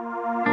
you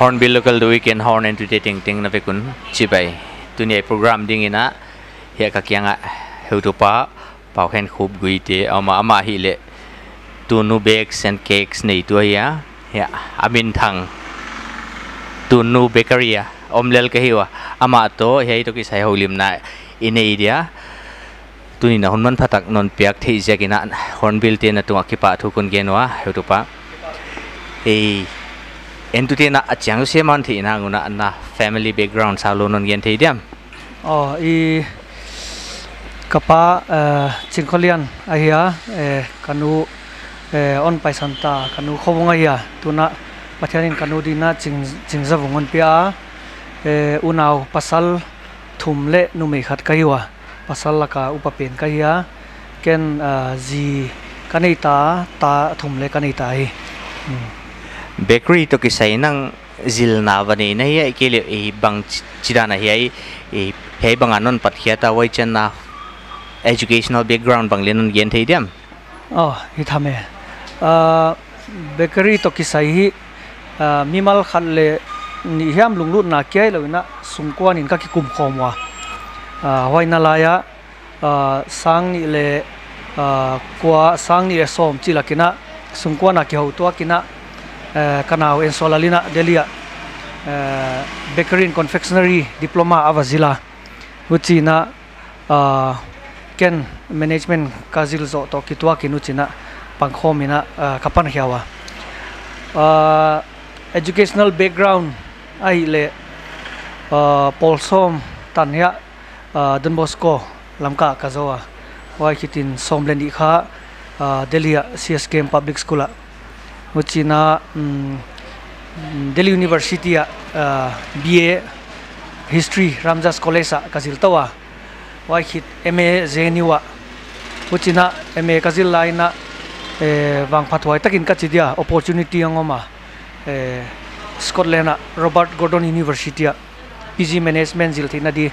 Hornbill local the weekend horn entertaining ting na vekun chibai. Tunia program ding ina. He ka kyanga heutu pa pau hen khub gui te ama ama hi le. Tunu bakes and cakes nei tu ya ya amin thang. Tunu bakery ya omlel ka hiwa ama to he to ki sai holim na ine dia. Tuni na hunman phatak non piak thei jakina hornbill te na tunga ki pa thu kun genwa heutu pa ei entu te na achang se man thi na nguna na family background sa lo non gen thei diam oh i kapa chin kholian a hiya e kanu e on pai santa kanu khowonga hiya tuna pathianin kanu dina ching ching zawongon pia e unaw pasal thumle numi khat kaiwa pasal laka upapen kaiya ken ji kanita ta thumle kanita hi bakery to kisai nang zil na vani na hi ke le e bang chira na hi e he bang anon pat khia ta wai chen na educational background bang lenon gen thei diam. Oh hi thame uh, ah, bakery to kisai hi ah, uh, mimal khan le ni hiam lunglut na kyai lo na sungkwan in ka ki kum khomwa uh, ah, hoi na uh, sang ni le uh, kwa sang ni le som chi la kina sungkwan na ki ho to kina uh, kanao en solalina delia uh, bakery and confectionery diploma avazila. Uchi na uh, ken management kazil zo to kitwa kinu china pangkhomina kapan hiawa. Educational background ai le polsom tanya don bosco lamka kazowa wai kitin somlen di kha uh, delhi csm public school uchina na mm, mm, delhi university uh, a ba history ramjas college kazil tawa wai khit ma zeniwa. Uchina ma kazil laina eh, e wang phathwai takin ka chidia opportunity angoma eh, e scotland robert gordon university pg management, zil thina di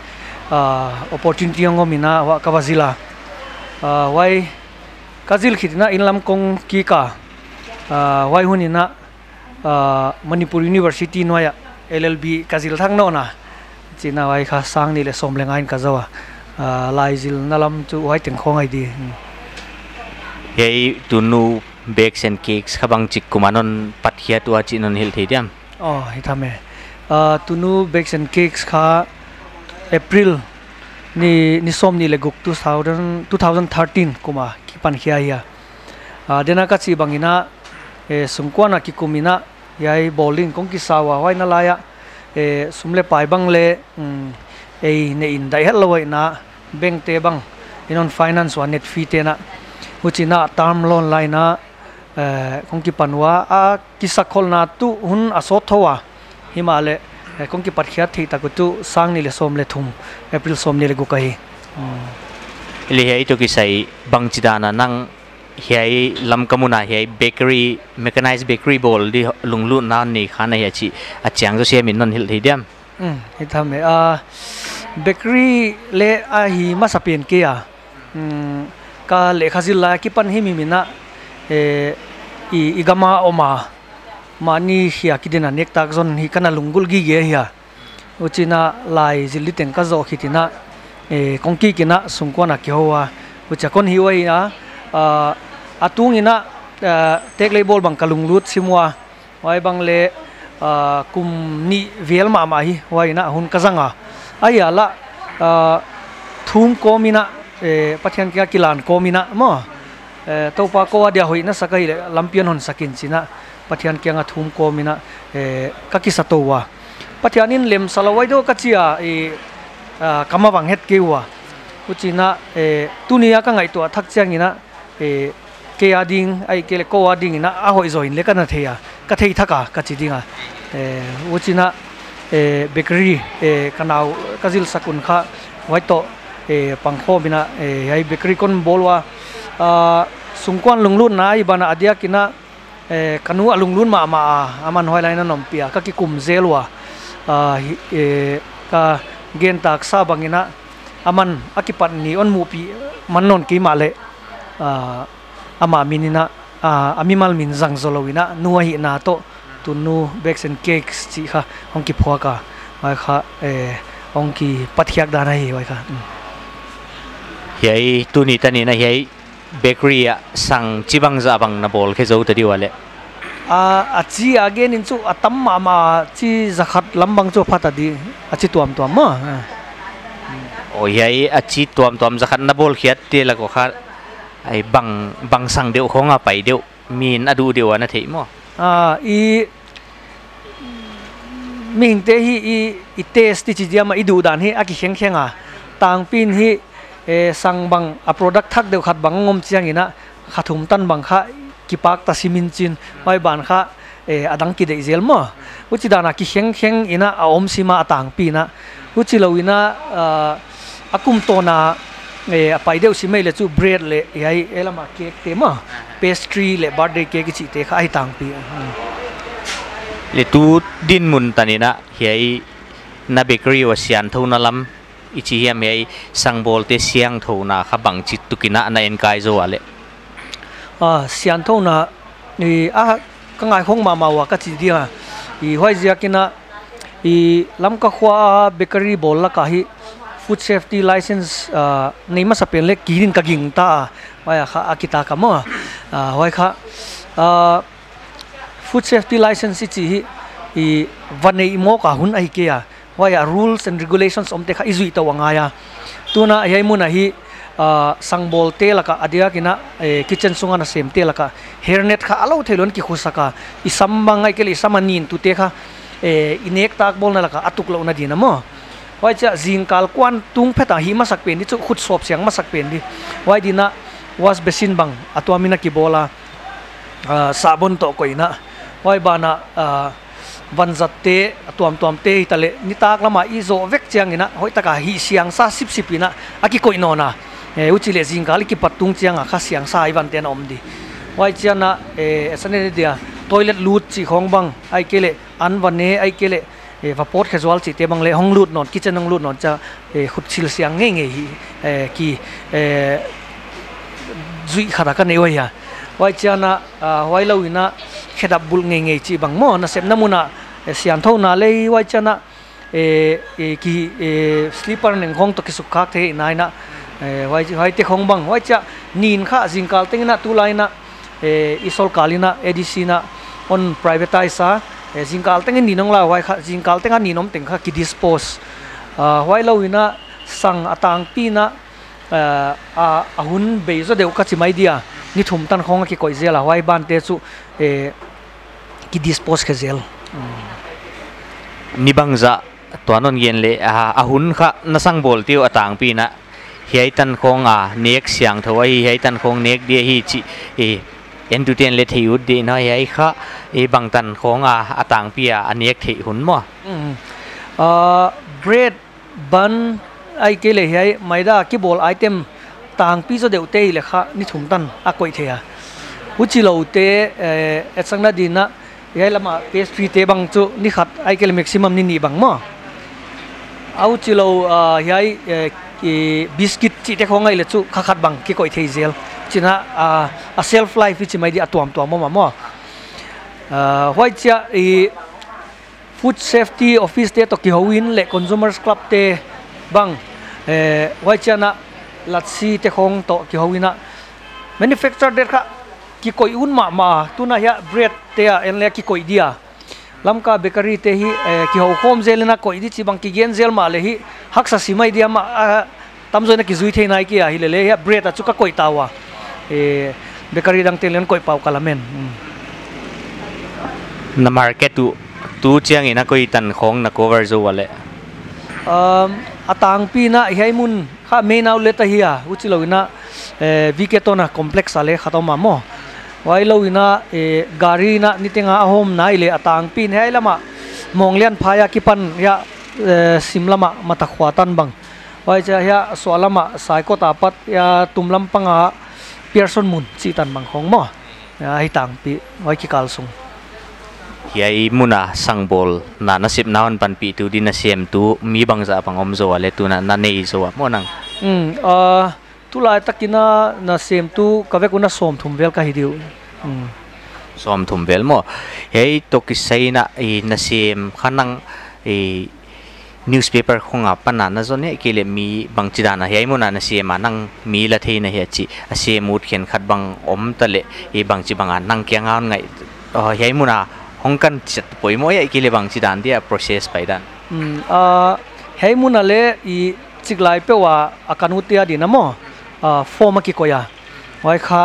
uh, opportunity angomina, wa kawazila uh, wai, kazil khitina inlam kong ki ka wai hunina manipur university noya llb kazil thang no na china wai kha sang ni le som lengain ka zawa lai zil nalam chu wai ten khong ai di hei tunu bakes and cakes khabang chik kumanon pathia tu achi non hil thei diam oh hi thame tunu bakes and cakes kha april ni ni som ni le guk 2000 2013 kuma ki pan khia ya a dena ka chi bangina e sungkwana ki kumina, yai bowling kong ki sawa wai na laya. E sumle pai bang le e ne in dai hel lawai na bank te bang, inon finance wa net fee te na. Uchina term loan lai na e, kong ki panwa a kisakhol na tu hun asot thowa himale e, kong ki parkhia thi ta ku tu sang ni le som le thum, april som ni le gu kai. Mm. Li hei to ki sai bang chidana nang hiai lam kamuna, hiai bakery, mechanized bakery bol di lunglu na ni khana hi chi, a chang jo se min non hil thi diam. Um hi tham me a bakery le a hi ma sapien ke a um ừ, ka le khazil la ki pan hi mi mina e i igama oma mani hia kidina nek tak zon hi kana lungul gi ge hia. Uchina lai zili ten ka zo khitina e kongki kina sungkwana ki hoa ucha kon hi wai na a atung ina eh, tek le bol bang kalung lut simwa wai bang le eh, kum ni vel ma ma hi, wai na hun kazanga. Aya la eh, thum komina e pathian kya kilan komina mo. To pa ko dia hoina sakai le lampian hon sakin china. Pathian kyanga thum komina e kaki satowa pathianin lem salawai do kachia e kama wang het kewa uchina e tunia ka ngai to thak changina e ke ading ai ke le ko ading na a hoi zoin le kana theya ka thei thaka ka chi dinga e uchina e bakery e kanau kazil sakun kha wai to e pangkho bina e ai bakery kon bolwa a sungkwan lunglun na ibana adia kina e kanu alung mà ma ma aman hoi lai na nằm pia ka ki kum zelwa a e ka gen tak sa bangina aman akipat ni on mu pi manon ki male a ama minina a amimal min zang zolowina nuwa hi na to. Tunu bakes and cakes chi kha hong ki phwa ka. Ai kha e hong ki pathiak dana hi wai kha. Hiai tu ni tani na hiai bakery a sang chibang za bang na bol khe zo ta diwale a a chi again in chu atam ma ma chi zakhat lambang chu phata di chi tuam tuam ma o hiai a chi tuam tuam zakhat na bol khiat te la ko kha ai bang bang sang deu khonga pai deu min adu deu à, na thei mo a à, i ming te hi i i test ti chi diama i du dan hi, a ki kheng à. Tang pin hi e sang bang a à, product thak deu khat bang ngom chiang ina. Khathum tan bang kha kipak ta simin chin. Mai ban kha e adang ki dei zel mo uchi dana ki kheng kheng ina a om sima atang pi na uchi lo ina akum to na e pai deu simei le chu bread le yai elama cake te ma pastry le birthday cake chi te kha ai tang pi. Le tu din mun tanina hiai na bakery wa sian thona lam ichi hiam hei sangbol te siang thona kha bang chit tukina na en kai zo ale à xian thâu na ni a ka ngai khong ma ma wa ka chi dia. I hoi zia kina i lam ka khwa bakery bol la ka hi food safety license uh, nei ma sapen le kirin ka ging ta wa kha akita ka a hoi kha uh, food safety license chi hi i vanei mo ka hun ai ke ya wa ya rules and regulations om te kha izui to wanga ya. Tuna ai mu na hi sangbol te laka adia kina kitchen sunga na sem te laka hairnet kha alo thelon ki khusaka isamba ngai ke isamanin tu te kha inek tak bol na laka atuk lo na dina mo wai cha kal kwan tung pheta hi ma sak pen di chu khut sop siang ma sak pen di wai dina was besin bang atwamina ki bola sabon to koina wai bana van zat te tuam tuam te tale. Ni tak lama izo vek chiang ina, hoi taka hi siang sa sip sipina aki koino na. E uchi le zing kali ki patung chiang a kha siang sai van ten om di. Wai chiana e sane dia, toilet lut chi khong bang, ai kele an van ne ai kele e vapor casual chi te bang le hong lut non kitchen hong lut non cha e khut chil siang nge nge hi e ki e zui khara ka nei wai ya wai cha na wai lo ina khedap bul nge nge chi bang mo na sep namuna sian tho na le wai cha na e ki e sleeper neng hong to ki sukha the nai na wai wai te khong bang wai cha nin kha jingkal tengna lai e isol kalina edisina on privatize Eh, a e jingkal tengin ninong la, wai kha jingkal tenga ninom teng kha ki dispose. Eh, wai lo ina sang atang pi na eh, a a hun be zo deu ka chimai dia. Ni thum tan khong ki koi zela, wai ban te chu e ki dispose ke zel. Ni bangza tuanon yen le, a a hun kha na sang bol tiu atang pi na. Hiai tan khong a nek siang thawai, hiai tan khong nek dia hi chi e en tu ten le thei ud di na hiai kha e bang tan khong a atang pi a nek hun mo bread, bun, ai cái lệ hay mai da cái bol item tang pi cho đều tê lệ kha ni thum tan a koi the à. U à. chi lo te e sang na din na yai lama pastry te bang chu ni khat ai cái maximum ni ni bang mo au à, chi lo yai ki biscuit chi te khong ai le chu kha khat bang ki koi the zel china, a a self life chi mai di atuam tuam mo. Ma mo white chia i food safety office te to ki hoin le consumers club te bang. Eh wai lát latsi te khong to ki hoina manufacturer der kha ki koi un ma ma tuna ya bread te a en le ki koi dia lamka bakery te hi e, ki ho khom zel na koi di chi bang ki gen zel ma le hi, hak sa simai dia ma tam zo na ki zui the này ki a, hi le le ya bread a chu ka koi tawa e bakery dang te len koi pau kalamen na market tu tu chiang ina koi tan khong na cover zo wale. Um atang pi na hi mun kha main outlet hi a uchi lo ina e viketo na complex ale khato ma mo. Wai lo ina e gari na nitinga hom na ile atang pin. Hai lama monglian phaya kipan ya simlama mata khwatan bang. Wai cha ya swalama saiko tapat ya tumlam panga pearson mun chi tan bang khong mo. Ya hi tang pi wai ki kalsung hiai muna sangbol na nasip naon pan pi tu di na siam tu. Mi bang za pang om zo ale tu na na nei zo mo nang. Um a tu lai takina na sem tu ka ve kuna som thum vel ka hidiu um som thum vel mo. Hei to ki sai na e na siam khanang e newspaper khonga pana na zone e ke le mi bang chi dana hei mo na na siam nang mi la the na he chi a siam ut khen khat bang om ta le e bang chi bang nang kyang ngai ngai. Hei mo na hong kan chat poi mo e ya ki le bang chi dan dia process pai dan. Um a hei mun le i chik lai pe wa akanu tia di na mo. A form ki koya wai kha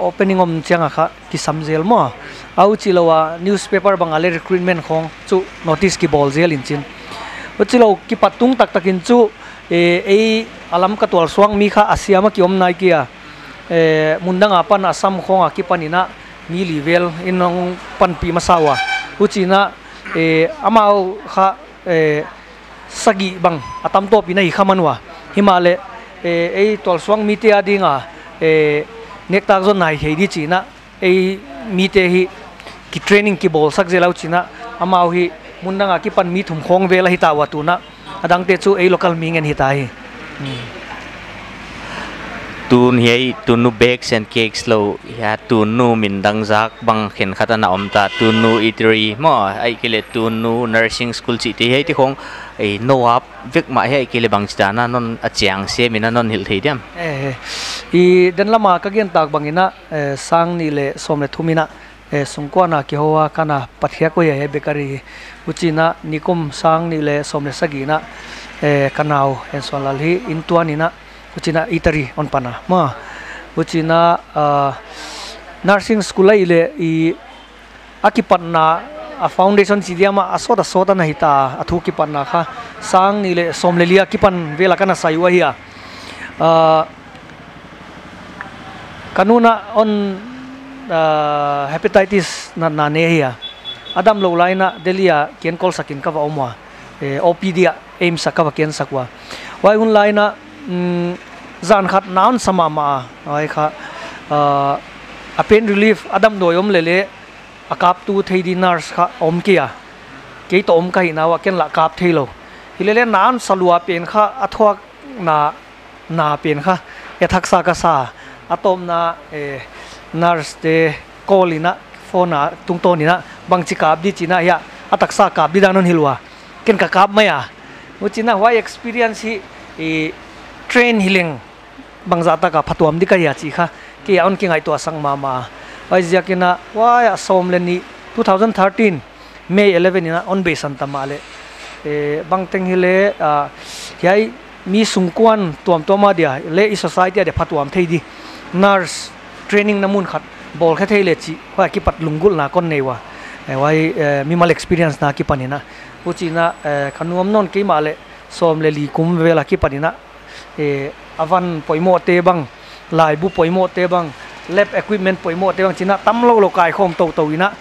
opening om changa kha ki samzel mo. Au chi lo wa newspaper bang ale recruitment khong chu notice ki bol zel in chilo ki patung tak takin chu e e alam ka tol swang mi kha asiama ki om nai kia e mundanga pan asam khonga ki panina mi level inong pan, pi masawa uchina e amao kha e sagi, bang, atam, to hi khamanwa himale e e tol swang mi, te adinga e nek tak zon nai, hei, di china e mi, te, hi, ki training, ki bol sak zelau china amao hi mundanga ki pan mi thum khong vela hi ta watuna adang te chu e local mingen hi ta hi. Tun hiai tunu bakes and cakes lo ya tunu min dang zak bang khen khata na om ta. Tunu eatery mo ai kile tunu nursing school chi ti hei ti khong. Ai no up vek ma hei kile bang chita na non a chiang se min non hil thei diam. E i den lama ka gen tak bangina sang ni le som le thumina e sungkwa na ki kana pathia ko ye bekari. Uchina nikum sang ni le som le sagina. E kanau en son lal hi intuanina. Uchina itari on pana ma uchina nursing school ai le i akipat na a foundation chi diama asota sota na hita athu ki panna kha. Sang ni le som le lia ki pan vela kana saywa hiya kanuna on Ờ, hepatitis na na ne adam lo laina delia ken kol sakin ka wa omwa. E opd aim sakawa ken sakwa. Wai un laina mm, zan khat naun sama ma ai kha ờ, a pain relief, adam doyom lele akap tu thei di nurse kha om kia. Ke to om kai na wa ken la kap thei lo. Hilele nan salua pen kha athwa na na pen kha. E thaksa ka sa. Atom na e nurse te ina, phone tung to ni na bang chi kap di china ya ataksa kap di danon hilwa. Ken ka kap maya. China, why experience hi e train healing bangzata ka phatuam di ka ya chi kha. Ki on ki ngai to sang ma ma. Wai zia kina why ya som le ni 2013 may 11 ina on base an tamale e bang teng hile a yai mi sungkwan tuam toma dia, le i society de phatuam thei di. Nurse training namun khat. Bol kha thei le chi wa ki pat lungul na kon nei wa. Eh, wai eh, mi mal experience na ki panina uchi na eh, khanuam non ke ma le, som le li kum vela ki panina e avan poimo te bang, lai bu poimo te bang, lab equipment poimo te bang china tam lo lo kai khom to to ina.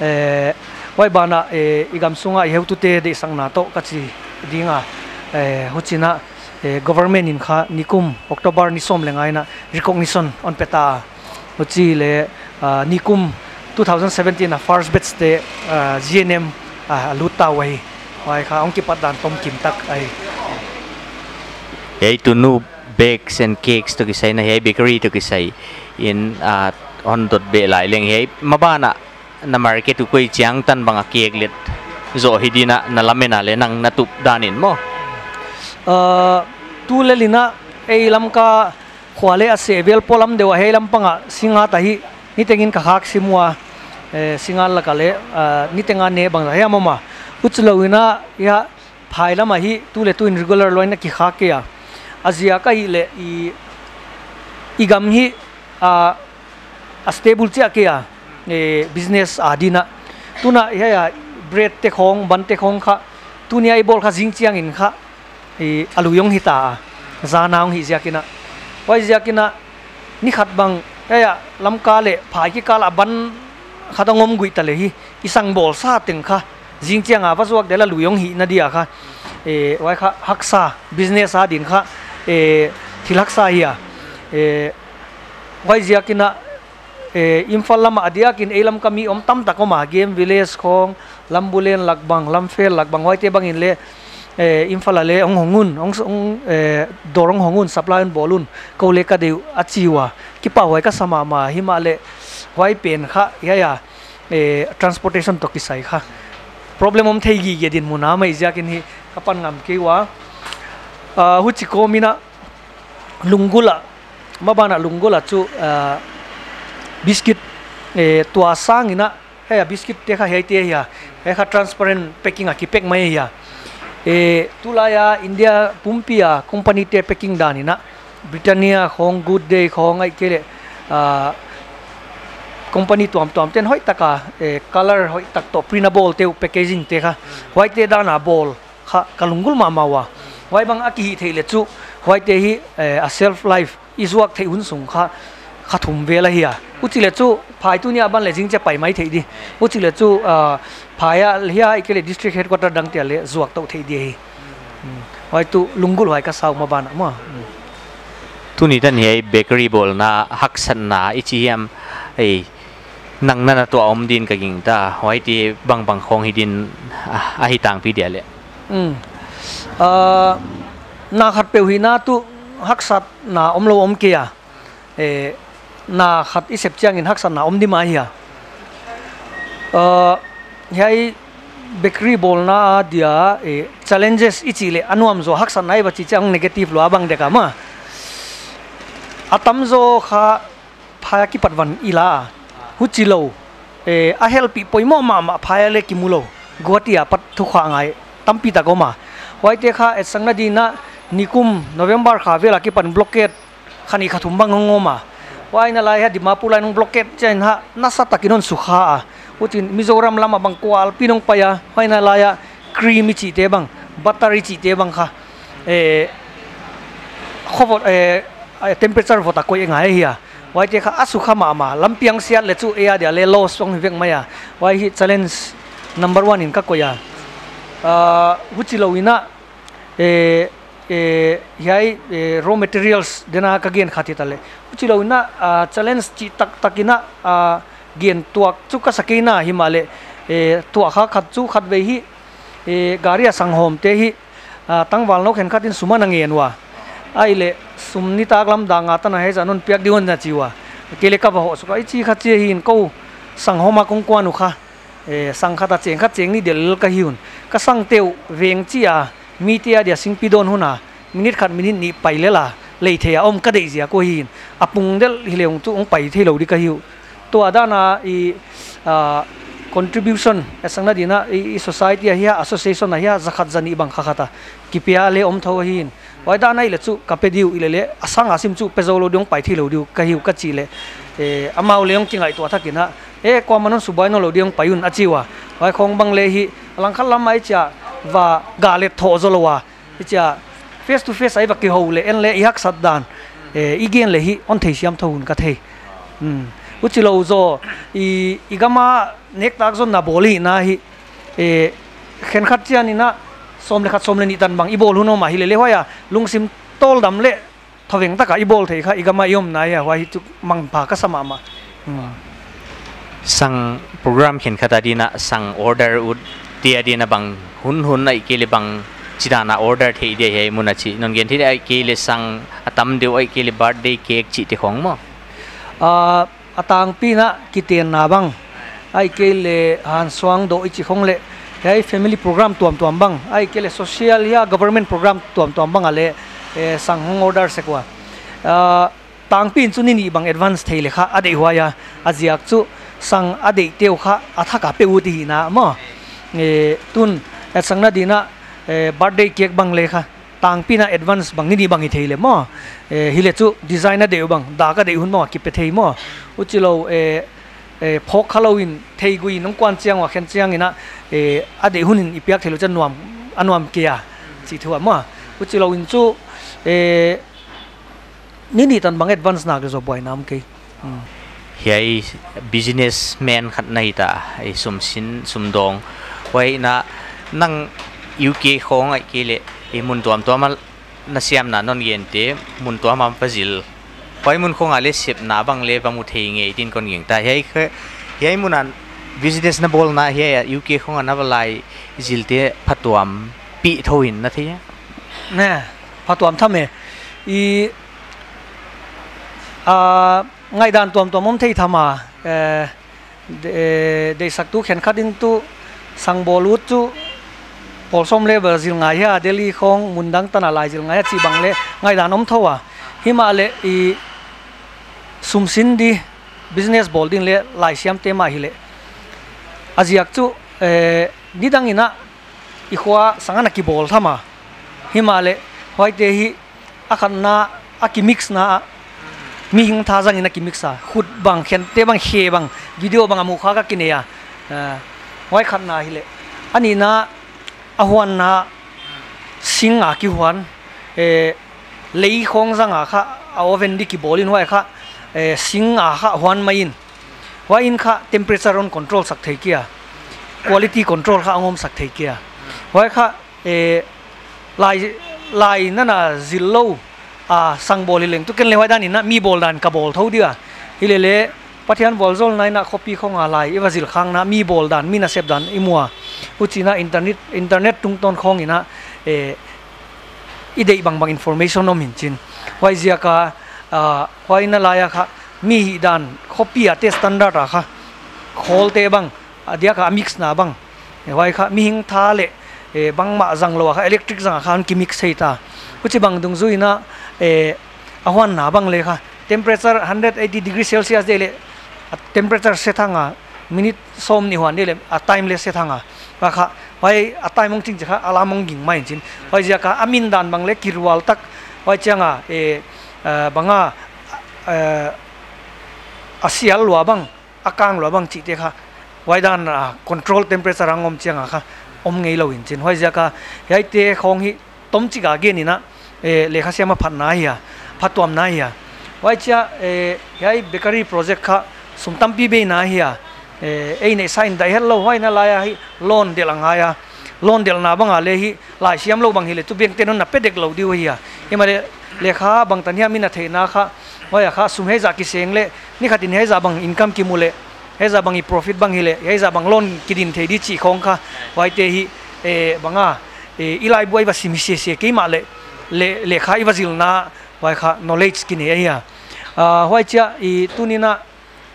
E wai bana e igam sunga i heu tu te de sang na to ka chi dinga. E huchina government in kha nikum october ni som lengai na, recognition on peta. Huchi le nikum 2017 na first batch te gnm luta wai wai kha ong ki padan tom kim tak ai ei tu nu bakes and cakes to kisai na hei bakery to kisai in uh, on dot be lai leng hei mabana na market tu koi chiang tan banga cake let. Zo hidina na lamena le nang na tup danin mo. Uh, tu le lina ei lam ka khwale a se vel polam dewa hei lam panga ah, singa ta hi, ni tengin ka khak simua eh, singa singal la kale ni tenga ne bang ya mama uchlo ina ya phaila ma hi, tu le tu in regular loina ki khak ya azia ka hi le, i igam hi, a a stable cha ke ya e eh, business adina tuna ya ya bread te khong ban te khong kha tunia i bol kha jing chiang in kha eh, e aluyong hita za naung hi ziakina wai ziakina ni khat bang ya lam ka le phai ki kala ban khata ngom gui ta le hi, isang bol sa teng kha jing chiang a wasuak dela luyong hi na dia kha. E wai kha, haksa, business a din kha e thilaksa hi a e wai ziakina e imphal lama adiakin elam kami om tam takoma game village khong, lambulen, lakbang lamfel lakbang wai te bangin le imphal le ong hongun ong ong dorong hongun supply on bolun ko le ka de achiwa ki pa wai ka sama ma himale wai pen kha ya ya transportation to ki sai kha problem om thei gi ge din muna mai ja kin hi kapan ngam ke wa hu chi ko mina lungula mabana lungula chu biscuit e tua sang ina he biscuit te kha he te ya he kha transparent packing a ki pack mai ya e tulaya india pumpia company te packing dani na britannia khong good day khong ai kele a company tuam tuam ten hoi taka e color hoi tak to printable te packaging te kha white te dana ball kha kalungul mama wa wai bang aki hi theile chu white te hi a self life iswak thei hun sung kha kha thum vela hi a uchile chu phai tu nia ban le jing che pai mai thei di. Uchile chu phaya hia ikele district headquarter dang te le zuak to thei di hi. Hoi tu lungul hoi ka sau ma ban ma tu ni tan hi bakery bol na haksan na ichiam ei nang na to om din ka ging ta. Hoi ti bang bang khong hi din a hi tang pi dia le. Um uh, na khat pe hi na tu haksat na om lo om kia na khat i sep chiang in haksat na om di mai hi uh, ờ, hai bakery bol na dia e challenges ichi le anuam zo haksan nai ba chi chang negative lo abang deka ma. Atam zo kha phaya ki patwan ila hu chi lo e a help pi poimo ma ma phaya le ki mulo gotia pat thu kha ngai tampi ta goma ma. Te kha et sangna di na nikum november kha vela ki pan blockade khani khathum bang ngoma wai na lai ha dimapur lai nong blockade chen ha, nasa takinon sukha a. Utin mizoram lama bang kwal pinong paya waina lai ya creamy chi te bang buttery chi te bang kha e khobot e, e temperature vota koi engai e hi wai te kha asukha ma ma, lampiang siat le chu ea dia le lo song vek maya wai hi challenge number 1 in ka koya a. Uh e e yai e, raw materials dena ka gen khati tale uchilo na ina challenge chi tak, takina, a, gen tuak chu ka sakina himale e tuak kha khat chu khat ve hi e garia sanghom te hi tangwal no khen khatin suma nangen wa ai le sumni tak lam danga ta na he janun piak diwon na chiwa. Kele ka ba ho suka chi kha che hin ko sanghoma kong kwa nu kha. E sang khata cheng kha cheng ni del ka hiun ka sang teu veng chi a mi tia dia sing pidon huna. Minit khat minit ni pai lela lei thea om ka dei zia ko hin. Apung del hileung tu ong pai thelo di ka hiu. To adana i contribution e asangna dina i society hi association hi zakhat jani bang kha khata kipia le om tho hin. Wai da nai le chu ka diu ile le asang asim chu pezolo dong pai thi lo diu ka hiu ka chi le. E amau leong chingai to thakina e ko manon subai no lo diong payun achiwa wai khong bang le hi. Lang khalam mai cha và gà lệ thọ zo lo wa cha face to face ấy và ki ho lệ en le ihak sat đàn. Ý igen lệ hi on thei siam thun ka lâu um uchi lo zo i igama tác tak zon na lì na hi e khen khat chian ni na som le khát som le ni tan bang ibol bol huno mà hi lệ à. lệ le le hoya lungsim tol dam le thoveng taka thầy khá thei kha igama yom na ya hoa hi chú mang pa ka sama ma sang program khen đi na, sang order ud tia dina bang hun hun ai ke le bang chidana order thei de he muna chi non gen thi ai ke le sang atam deu ai ke le birthday cake chi te khong mo a à, atang à, pi na kiten na bang ai ke le han swang do chỉ khong le cái family program tuam tuam bang ai ke le social ya government program tuam tuam bang ale à sang hong order se kwa a tang pin chu ni bang advance thei le kha ade huwa ya aziak chu sang ade teu kha atha ka pe u ti na mo tun, at sang na dina na eh, birthday cake bang le kha. Tang pina advance bang ni bang i theile mo. Eh, e hile chu designer de bang, da ka de hun mo, ki pe thei mo. Uchilo e eh, e phok halloween, thei gui, nong kwan chiang wa, khen chiang ina e hôn in ipiak thelo chan nuam anuam kia chi thua mo. Uchilo in chu e ni ni tan bang advance na ke zo boy nam ke. Hmm. Hiai businessman khat nai ta ai sum sin, sum dong. ไว้นะนั่งยูเคของไอ้เลเอมุนตัวมตัวมันนั่งเสียมนานนเย็นเตมุนตัวมันปะจิลไว้มุนคงอะไรสิบนาบังเล็บมุทเฮงไงดินคนยิงแต่เฮียเคยยัยมุนนั้น business นับบอลนะเฮียยูเคของอันนั้นเวลาจิลเตะพัดตัวมปีทวินนะทีเนี่ยพัดตัวมทำไมอีอ่าไงด้านตัวมตัวมมเทียทำมาเออเดสักตุเข็นขัดอินตุ sang bolut chu pol som le brazil ngai ya delhi khong mundang tan alai zil ngai chi bang le ngai dan om thowa himale i sum sin di business bolding le lai siam te ma hi le. Aziak chu eh, e nidang ina i khwa sangana ki bol thama himale hoi te hi akhan na, aki mix na, mi hing tha jang ina ki mixa khut bang khen, te bang he bang, video bang amu kha ka kineya eh, hoi khát na hi le ani na ahwan na singa ki huan e lei khong à kha, a oven di ki bolin hoi kha e singa kha huan in. Hoi in kha temperature on control sak thei kia, quality control kha angom sak thei kia. Hoi kha e lai lai na zillo, a sang bol leng tu ken le hoi dan in na mi bol dan ka bol đi dia. Hì le pathian bol zol nai na copy khong à lại eva zil khang na, mi bol dan, mi na sep dan, imua. Uchina internet internet tung ton khong ina e ide bang bang information no min chin. Why zia ka, a na laya kha, mi hi dan, copy a te standard a kha. Khol te bang adia ka mix na bang. E, Why kha, mi hing tha le e bang ma zang lo kha, electric zang khan ki mix sei ta. Uchi bang dung zui na e ahwan na bang le kha. Temperature 180 degree celsius de le temperature se thanga minute som ni hwan de le a time le se thanga wa kha wai a time mong ching cha ala mong ging mai chin. Wai ja ka amin dan bang le kirwal tak wai changa e, e banga e, asial lua bang akang lua bang chi te kha. Wai dan control temperature angom changa kha, om ngei lo in chin. Wai ja ka, yai te khong hi, tom chi ga ge ni na e lekha siama phat na hi ya phat tuam na hi ya wai cha e yai, bakery project kha sum tam pi be na hi ya e ei nei sign dai hello hoi na la ya hi. Loan de lang ya loan del na banga le hi. Lai siam lo bang hi le tu beng te non na pe dek lo di hi ya e ma le le kha bang tan hi mi na the na kha ya kha sum he za ki seng le ni khatin he za bang income ki mu le he za bang i profit bang hi le he za bang loan ki din the di chi khong kha wai te hi. E banga e ilai buai va simi se se ke ma le le le kha i va zil na wai kha knowledge ki ne ya a wai cha i tunina e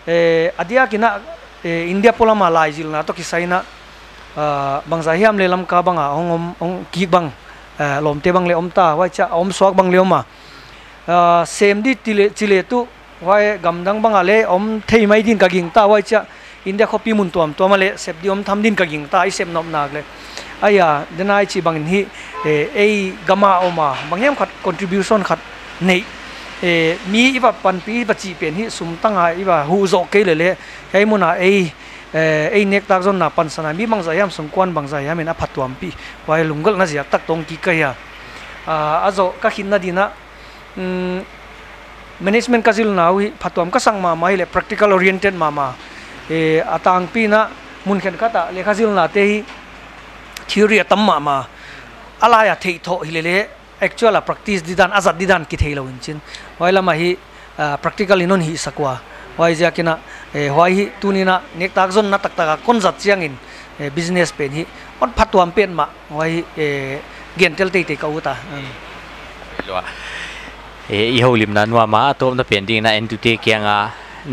Eh, adia kina eh, india pola ma lai jil na to ki saina a ah, bangza hiam le lam ka banga ah, ong om, ong ki bang eh, lom te bang le om ta, wai cha, om swak bang le ma ah. sem di tile chile tu, wai gam dang bang ale om thei mai din ka ging ta, wai cha, india khopi mun tuam to male sep diom tham din ka ging ta i sep nom nak le. Aya denai chi bang hi ei gama oma bangyam khat contribution khat nei e mi iwa pan pi ba chi pen hi sum tang ha iwa hu zo ke le le. Hei muna ei e nek tak zon na pan sana. Mi mang zayam sum kwan bang zayam in a phatwam pi. Wai lungal na zia tak tong ki ka ya. Ah, a azo ka hin na dina mm, management kazil na wi phatwam ka sang ma mai le practical oriented ma ma. Eh, e atang pi na mun khen kata le khazil na te hi theory atam ma ma. Ala ya thei tho hi le le actual practice didan azat didan ki thei lo in chin wai lama hi practical inon hi sakwa. Wai ja kina e wai hi tunina nek tak zon na tak taka kon zat chiang in business pen hi. On phatwam pen ma wai e gen tel te te ka uta lo e i ho lim na nuwa ma to na pen ding na en tu te kya nga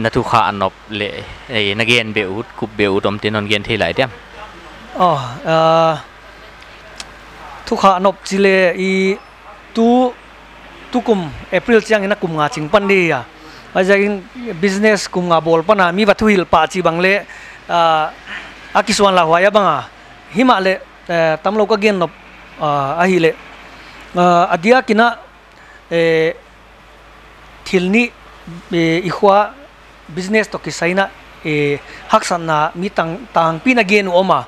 na tu kha anop le e na gen be ut kup be ut om tin on gen thei lai dem oh thu kha anop chile i tu tu kum april chang ina kum nga ching pan đi à bây giờ business kum nga bol pana mi wa thuil pa chi bang le, a kiswan la hwaya banga hima le e, tam lo ka gen no a hi le. Adia kina e thilni e ikhwa business to kisaina e haksan na mi tang tang pina gen oma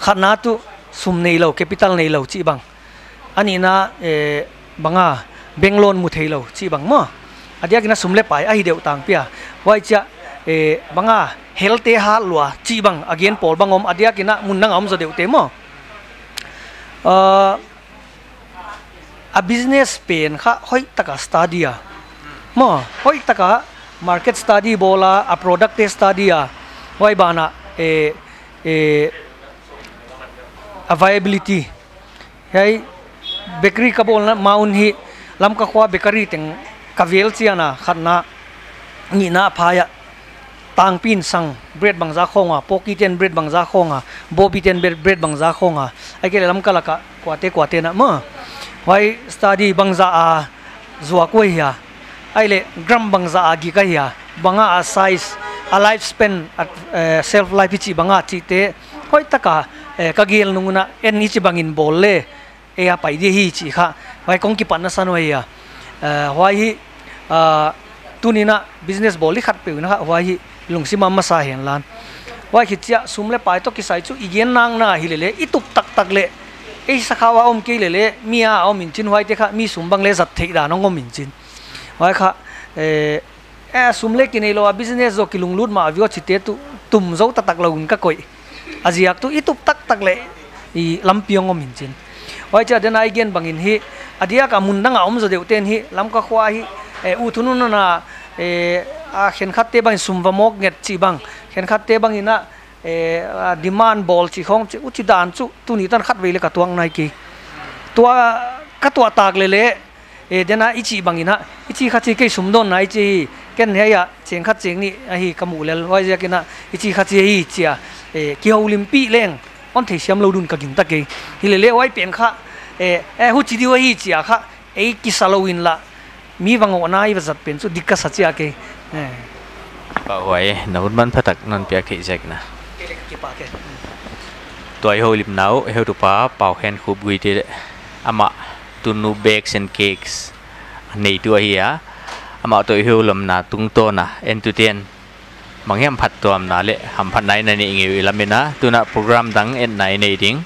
khana tu sum nei lo, capital nei lo chi bang. Ani na e banga benglon mu thei chi bang mo? Adia cái sumle pai, a hi deu tang pia. Wai cha e banga health ha lua, chi bang, again pol bangom adia kina mun năng om zo deu te mo. Ờ, a business pen kha, hoi taka study a. Mo, hoi taka market study bola, a product study a. Hoi bana e e a viability. Hai bakery ka bol na maun hi. Lam ka khwa bakery teng ka vel chiana khatna ni na phaya tang pin sang bread bang za khonga poki ten bread bang za khonga bobi ten bread bang za khonga. Ai ke lam kala ka kwate kwate na ma. Wai study bang za a zuwa ko hiya ai le gram bang za agi ka hiya banga a size a life span at uh, eh, self life chi banga chi te. Hoi taka eh, ka gel nunguna en ni chi bangin bol le e a pai di hi chi kha wai kong ki pan san wai ya wai hi tunina business boli khat pe na wai hi lungsi ma sa hen lan wai hi chia sumle pai to ki sai chu igen nang na hi le le itup tak tak le ei sakhawa om ki le le mia om min chin wai te kha mi sum bang le zat thei da nong om min chin wai kha e a sum le ki nei lo business zo kilung lut ma avio chite tu tum zo ta tak lo ka koi aziak tu itup tak tak le i lampiong om min chin oi cha den ai gen bangin hi adia ka mun nanga om zo deu ten hi lam ka khwa hi e u thunu na e a khen khat te bang sum va mok nget chi bang khen khat te bang ina e demand ball chi khong chi u chi dan chu tu ni tan khat ve le ka tuang nai ki tua ka tua tak le le e dena ichi bangina ichi khachi ke sumdon nai chi ken he ya cheng khat cheng ni a hi kamu le wai ja kina ichi khachi hi chia e ki ho pi leng on thei siam lo dun ka ging ta ke hi le le wai pen kha e e hu chi di wa hi chia kha e ki salowin la mi wang ona i wazat pen chu dikka sa chia ke e ba wai na hun man phatak non pia ke jek na ke toy ho lim nau he tu pa pau hen khub gui te ama tunu bakes and cakes. Nei tu hi ya ama toy ho lam na tung to na en tu ten mangyam phat tuam na le ham phat nai na ni ngi lamina tuna program dang en nai nei ding